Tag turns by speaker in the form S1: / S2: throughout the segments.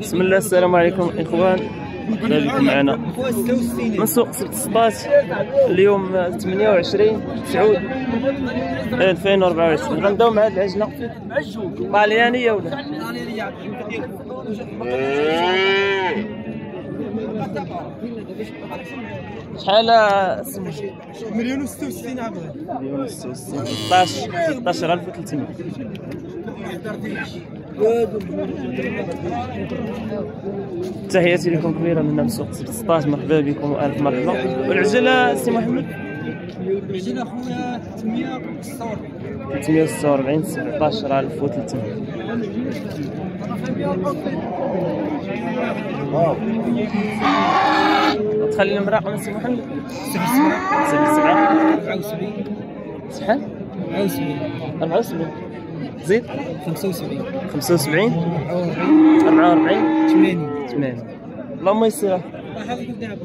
S1: بسم الله السلام عليكم إخوان. مرحبا بكم معنا. من سوق سبت سباط اليوم 28 9 2024 غنبداو مع هاد العجله طاليانية ولا؟ شحال
S2: مليون و 66 عبد
S1: مليون و 66 16 16300 تحياتي لكم كبيرة من من سوق 16 مرحبا بكم وألف مرحبا. والعجله سي محمد.
S2: عجل اخويا 346
S1: 346 17300 تخلي سي محمد. 77
S2: 74
S1: شحال
S2: 74
S1: 74 زيد.
S2: 75
S1: 75
S2: 44
S1: 44
S2: 80
S1: 80 اللهم يسر.
S2: حافظ الدعم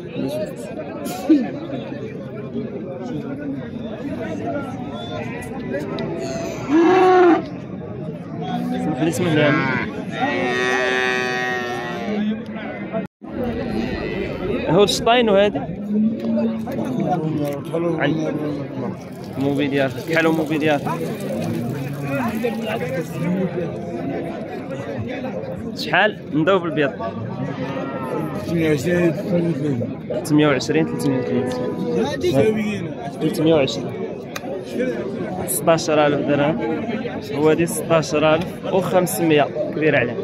S1: سمح لي اسم الله هولشتاين وهذه عن موبيليار كحلو موبيليار شحال؟ نداو بالبيض 320 330 320 16000 درهم وهذه 16500 كبير عليه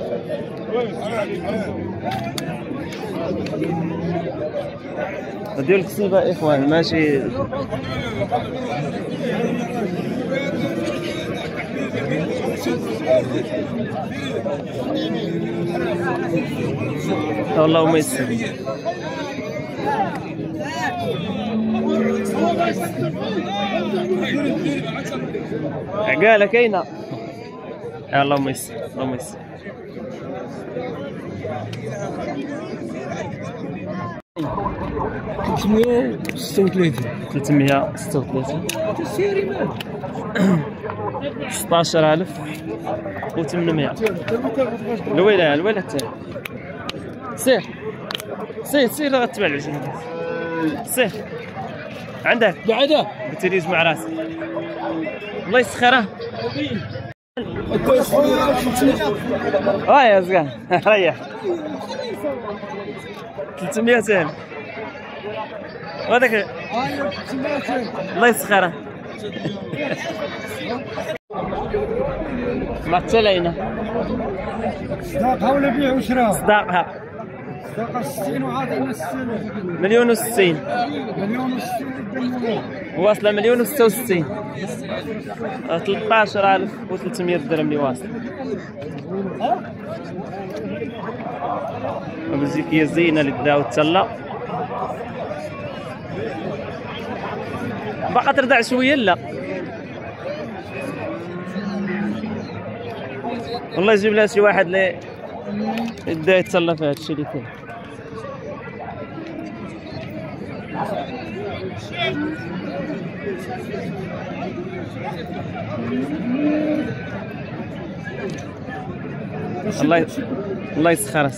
S1: ديال الكسيبة اخوان ماشي اللهم يسر. عقاله كاينة يا اللهم يسر اللهم يسر.
S2: اسمه 36
S1: 336 16000 و 800 الويلة الويلة حتى سير سير سير غتبع العجل سير عندك؟
S2: بعدا.
S1: قلت لي جمع راسك. الله يسخره آه يا زقان ريح. 300 الف وهذاك الله يسخره ما تسلينا.
S2: صداقها ولا بيع وشراء؟
S1: صداقها. مليون وستين
S2: مليون و 60
S1: واصلة مليون وستة وستين تلتاشر ألف وثلاثمية درهم اللي واصلة وبالزيكية زينة اللي بداو تسلى باقا تردع شوية لا. والله يجيب لها شي واحد اللي يبدا يتسلى في هذا الشيء اللي كاين؟ الله. الله يسخر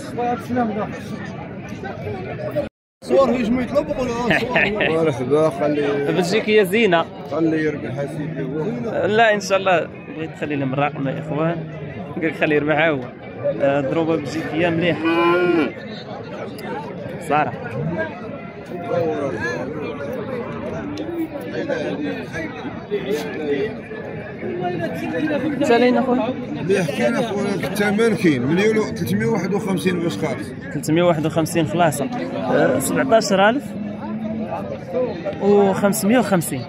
S2: صور هجموا يطلبوا ولا
S3: مرحبا خلي
S1: بلجيكية زينة.
S3: خلي يربح سيدي. هو
S1: لا إن شاء الله. بغيت تخلي الرقم يا إخوان. قال لك خليه يربح هو. آه، ضروبه بلجيكيه مليح. صراحة سالين اخويا
S3: اللي حكينا خويا الثمن كاين. مليون و 351 باش خالص
S1: 351 خلاصة. آه، 17000 و 550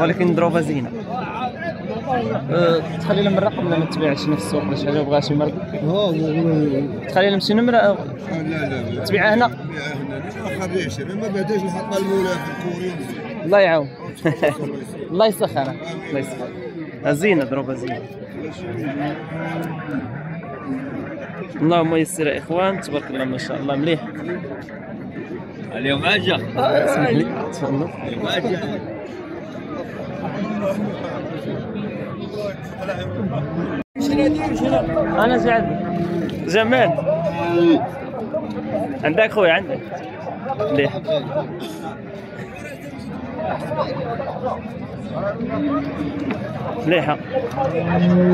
S1: ولكن ضروبه زينة. تخلي لهم الرقم ولا ما تبيعش في السوق باش حاجة؟ بغا شي مرض تخلي لهم شي نمرة
S3: لا لا لا.
S1: تبيعها هنا.
S3: بيع هنا. واخا بيع شري ما بعداش نحط المولى في الكوري
S1: الله يعاون. الله يسخرها الله يسخرها زينه ضروبه زينه اللهم يسر يا إخوان. تبارك الله ما شاء الله مليح.
S4: اليوم أجا.
S1: اسمح لي. تفضل
S4: اليوم أجا.
S1: أنا جعد جمال عندك خويا عندك. مليح مليحة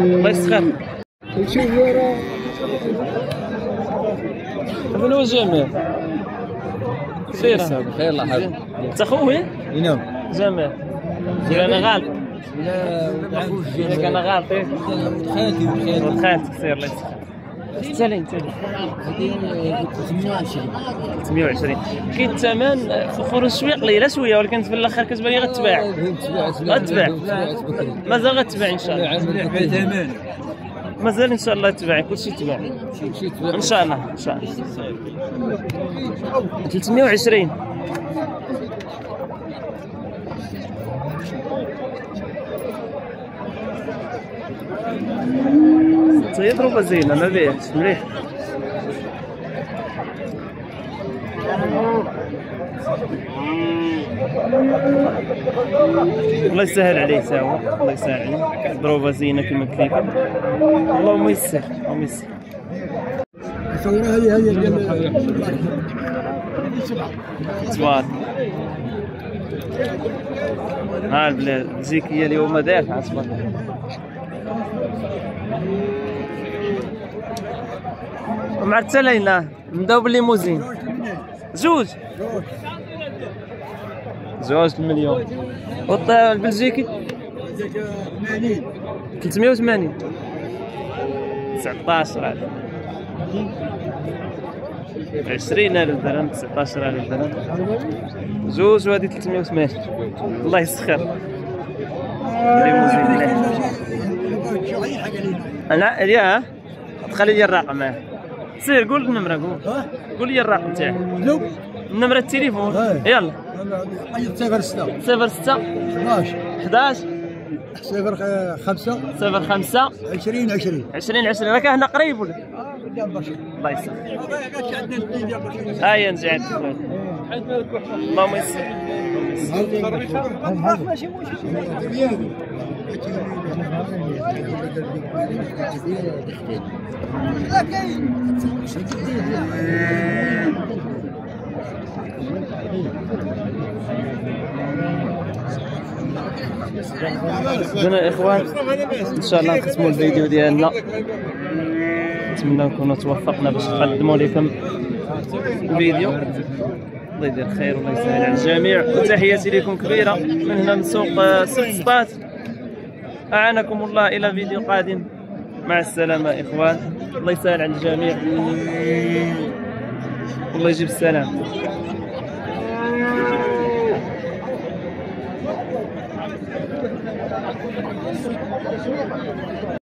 S1: الله يسخر. من هو جمال سير
S4: خير الله حبيبي
S1: أنت خويا؟
S4: نعم.
S1: جمال أنا غالط
S4: لا
S1: ياك أنا غالط إيه.
S4: خالتي وخالتي
S1: خالتك سير الله يسخر تالي أنت. 120 كاين الثمن خروج شوية قليله شوية ولكن في الأخر كتبان لي غتباع. غتباع. مازال غتباع إن شاء الله. مازال إن شاء الله تباع كلشي تباع. إن شاء الله إن شاء الله. 320 هي زينه ما مليح الله يسهل عليه ساوى الله يسهل عليه ضربه زينه كما قلت لكم اللهم يسر اللهم يسر
S2: هذه هذه
S1: زوار ها البلاد الزيكية اليوم دافعة صبر ومع التلينا نبداو بالليموزين. زوج. زوج المليون البلجيكي؟ 380 19 هذا. 20000 درهم 19000 درهم. زوج وهذه 380 الله يسخر. ليموزين. أنا يا تخلي لي الرقم. سير قول النمرة قول. قول لي الرقم تاعك. النمرة التليفون.
S2: آه.
S1: يلا.
S2: صفر ستة.
S1: 06
S2: 12
S1: 11
S2: صفر خمسة.
S1: 05
S2: عشرين عشرين.
S1: 20 20 راك هنا قريب ولا؟ الله يسر هيا نجي عندك اللهم يسر اذن الاخوان إن شاء الله نختموا الفيديو ديالنا. نتمنى نكونوا توفقنا باش نقدموا لكم الفيديو. الله يدير خير والله يسهل على الجميع. وتحياتي لكم كبيرة. من هنا من سوق آه، ست سطات أعانكم الله إلى فيديو قادم. مع السلامة إخوان. الله يسهل على الجميع. والله يجيب السلام. Спасибо.